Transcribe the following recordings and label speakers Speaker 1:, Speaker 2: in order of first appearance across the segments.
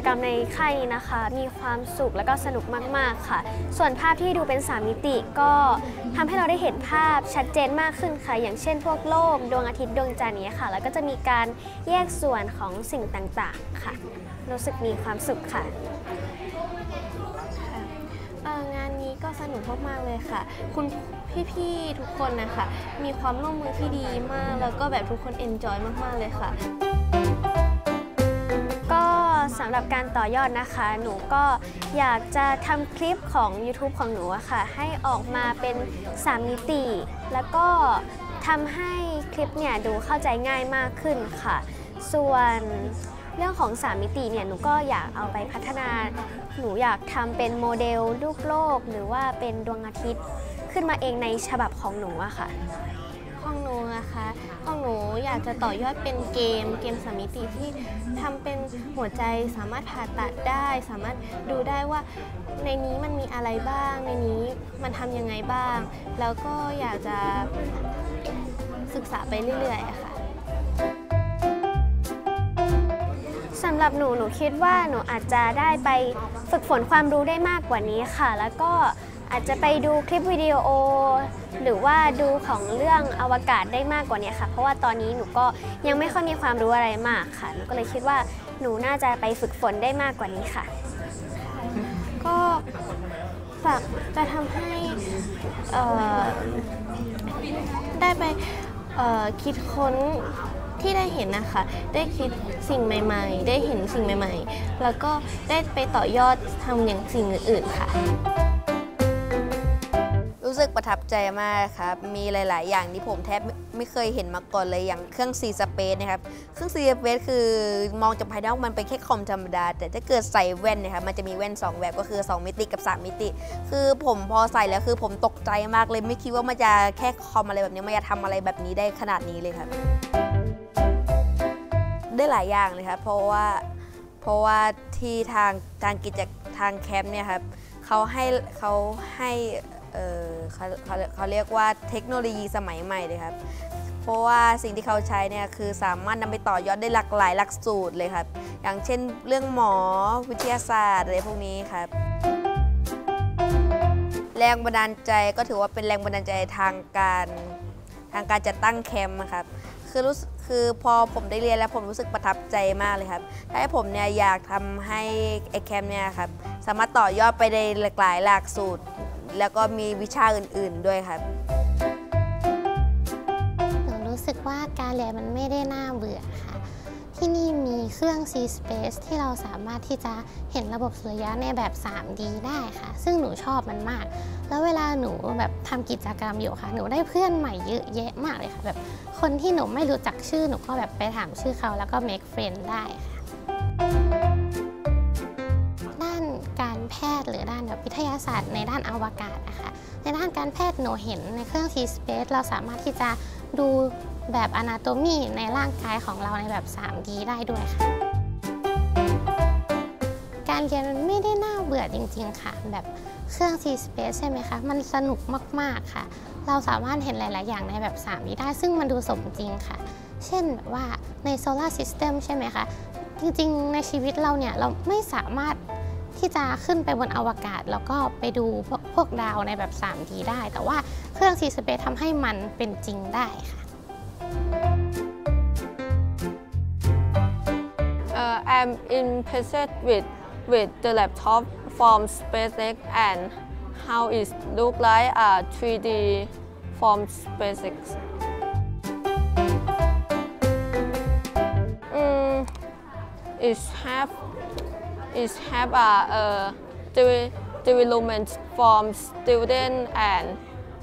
Speaker 1: กิจกรรมในค่ายนี้นะคะ มีความสุขและก็สนุกมาก ๆ ค่ะ ส่วนภาพที่ดูเป็น 3 มิติก็ทำให้เราได้เห็นภาพชัดเจนมากขึ้นค่ะ อย่างเช่น พวกโลกดวงอาทิตย์ดวงจันทร์นี้ค่ะ แล้วก็จะมีการแยกส่วนของสิ่งต่าง ๆ ค่ะ รู้สึกมีความสุขค่ะ
Speaker 2: งานนี้ก็สนุกมากๆเลยค่ะ คุณพี่ๆทุกคนนะคะ มีความร่วมมือที่ดีมาก แล้วก็แบบทุกคนเอนจอยมากๆเลยค่ะ
Speaker 1: สำหรับการต่อยอดนะคะ หนูก็อยากจะทำคลิปของ YouTube ของหนูอะค่ะ ให้ออกมาเป็น 3 มิติ แล้วก็ทำให้คลิปเนี่ยดูเข้าใจง่ายมากขึ้นค่ะ ส่วนเรื่องของ 3 มิติเนี่ยหนูก็อยากเอาไปพัฒนา หนูอยากทำเป็นโมเดลลูกโลก หรือว่าเป็นดวงอาทิตย์ ขึ้นมาเองในฉบับของหนูอะค่ะ
Speaker 2: นะคะของหนูอยากจะต่อยอดเป็นเกม เกมสามิติที่ทำเป็นหัวใจสามารถผ่าตัดได้ สามารถดูได้ว่าในนี้มันมีอะไรบ้าง ในนี้มันทำยังไงบ้าง แล้วก็อยากจะศึกษาไปเรื่อยๆค่ะ
Speaker 1: สำหรับหนูหนูคิดว่าหนูอาจจะได้ไปฝึกฝนความรู้ได้มากกว่านี้ค่ะ แล้วก็ อาจจะไปดูคลิปวิดีโอ หรือว่าดูของเรื่องอวกาศได้มากกว่านี้ค่ะ เพราะว่าตอนนี้หนูก็ยังไม่ค่อยมีความรู้อะไรมากค่ะ หนูก็เลยคิดว่าหนูน่าจะไปฝึกฝนได้มากกว่านี้ค่ะ
Speaker 2: ก็ฝากจะทำให้ได้ไปคิดค้นที่ได้เห็นนะคะ ได้คิดสิ่งใหม่ ๆ ได้เห็นสิ่งใหม่ ๆ แล้วก็ได้ไปต่อยอดทำอย่างสิ่งอื่น ๆ ค่ะ
Speaker 3: สึกประทับใจมากครับ มีหลาย ๆ อย่างที่ผมแทบไม่เคยเห็นมาก่อนเลยอย่างเครื่อง C Space นะครับ เครื่อง C Space คือมองจากภายนอกมันเป็นแค่คอมธรรมดา แต่ถ้าเกิดใส่แว่นนะครับมันจะมีแว่น 2 แบบก็คือ 2 มิติกับ 3 มิติ คือผมพอใส่แล้วคือผมตกใจมากเลยไม่คิดว่ามันจะแค่คอมอะไรแบบนี้มันจะทำอะไรแบบนี้ได้ขนาดนี้เลยครับ ได้หลายอย่างเลยครับเพราะว่าเพราะว่าที่ทางทางกิจทางแคมป์เนี่ยครับเขาให้เขาให้ เออเขาเขาเขาเรียกว่าเทคโนโลยีสมัยใหม่เลยครับ เพราะว่าสิ่งที่เขาใช้เนี่ยคือสามารถนำไปต่อยอดได้หลากหลายหลักสูตรเลยครับ อย่างเช่นเรื่องหมอวิทยาศาสตร์อะไรพวกนี้ครับ แรงบันดาลใจก็ถือว่าเป็นแรงบันดาลใจทางการทางการจัดตั้งแคมป์ครับคือรู้คือพอผมได้เรียนแล้วผมรู้สึกประทับใจมากเลยครับ ถ้าให้ผมเนี่ยอยากทำให้ไอแคมป์เนี่ยครับ สามารถต่อยอดไปในหลากหลายหลักสูตร แล้วก็มีวิชาอื่นๆด้วยครับ
Speaker 4: หนูรู้สึกว่าการเรียนมันไม่ได้น่าเบื่อค่ะ ที่นี่มีเครื่อง C Space ที่เราสามารถที่จะเห็นระบบสุริยะในแบบ 3D ได้ค่ะ ซึ่งหนูชอบมันมาก แล้วเวลาหนูแบบทำกิจกรรมอยู่ค่ะ หนูได้เพื่อนใหม่เยอะแยะมากเลยค่ะแบบคนที่หนูไม่รู้จักชื่อหนูก็แบบไปถามชื่อเขาแล้วก็ make friend ได้ค่ะ ทย์หรือด้านแบวิทยาศาสตร์ในด้านอวกาศนะคะในด้านการแพทย์หนูเห็นในเครื่อง T Space เราสามารถที่จะดูแบบ Anatomy ในร่างกายของเราในแบบ 3D ได้ด้วยค่ะ การเรียนมันไม่ได้น่าเบื่อจริง ๆ ค่ะ แบบเครื่อง T Space ใช่ไหมคะ มันสนุกมาก ๆ ค่ะ เราสามารถเห็นหลาย ๆ อย่างในแบบ 3D ได้ ซึ่งมันดูสมจริงค่ะ เช่นว่าใน Solar System ใช่ไหมคะ จริง ๆ ในชีวิตเราเนี่ย เราไม่สามารถ ที่จะขึ้นไปบนอวกาศ แล้วก็ไปดูพวกพวกดาวในแบบ 3D ได้ แต่ว่าเครื่อง T Space ทำให้มันเป็นจริงได้ค่ะ
Speaker 5: Uh, I'm impressed with with the laptop from SpaceX and how it look like a 3D from SpaceX. Mm, it have it have a, de- development from student and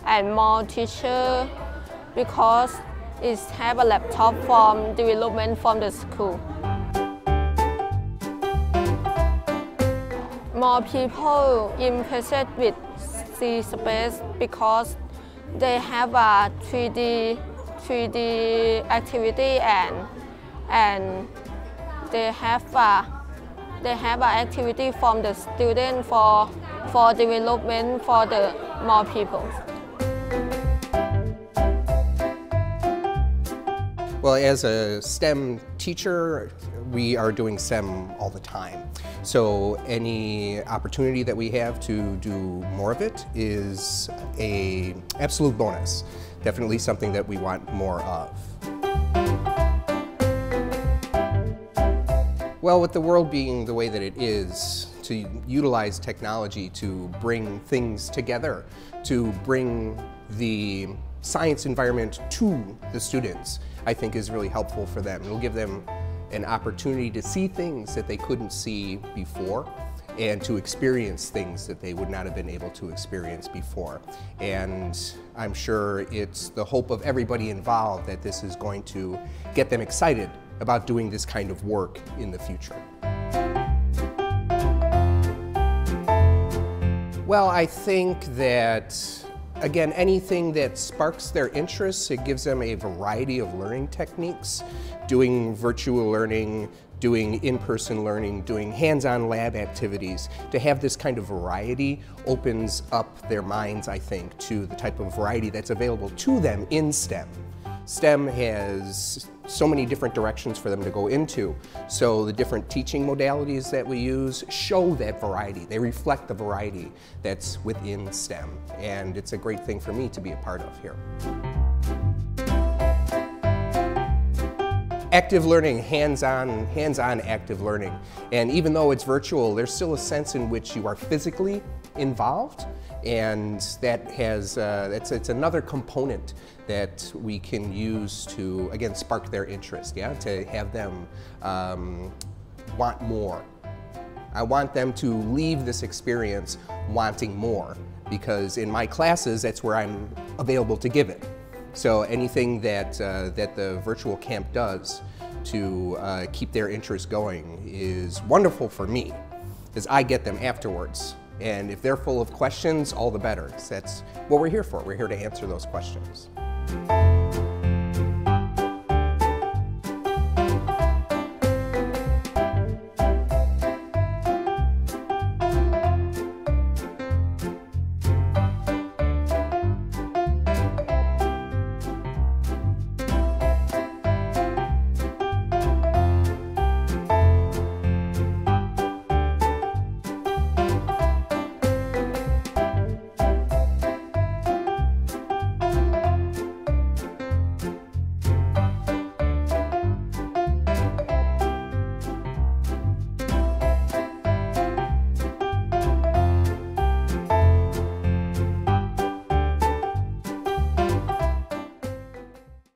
Speaker 5: and more teacher because it have a laptop from development from the school. more people impressed with sea space because they have a 3D 3D activity and and they have a they have an activity from the student for for development for the more people.
Speaker 6: Well, as a STEM teacher, we are doing STEM all the time. So any opportunity that we have to do more of it is a absolute bonus. Definitely something that we want more of. Well, with the world being the way that it is, to utilize technology to bring things together, to bring the science environment to the students, I think is really helpful for them. It'll give them an opportunity to see things that they couldn't see before and to experience things that they would not have been able to experience before. And I'm sure it's the hope of everybody involved that this is going to get them excited about doing this kind of work in the future. Well, I think that, again, anything that sparks their interest, it gives them a variety of learning techniques, doing virtual learning, doing in-person learning, doing hands-on lab activities. To have this kind of variety opens up their minds, I think, to the type of variety that's available to them in STEM. STEM has so many different directions for them to go into. So the different teaching modalities that we use show that variety. They reflect the variety that's within STEM. And it's a great thing for me to be a part of here. Active learning, hands-on, hands-on active learning. And even though it's virtual, there's still a sense in which you are physically involved and that has, uh, it's, it's another component that we can use to, again, spark their interest, yeah, to have them um, want more. I want them to leave this experience wanting more because in my classes, that's where I'm available to give it. So anything that, uh, that the virtual camp does to uh, keep their interest going is wonderful for me because I get them afterwards. And if they're full of questions, all the better. That's what we're here for. We're here to answer those questions.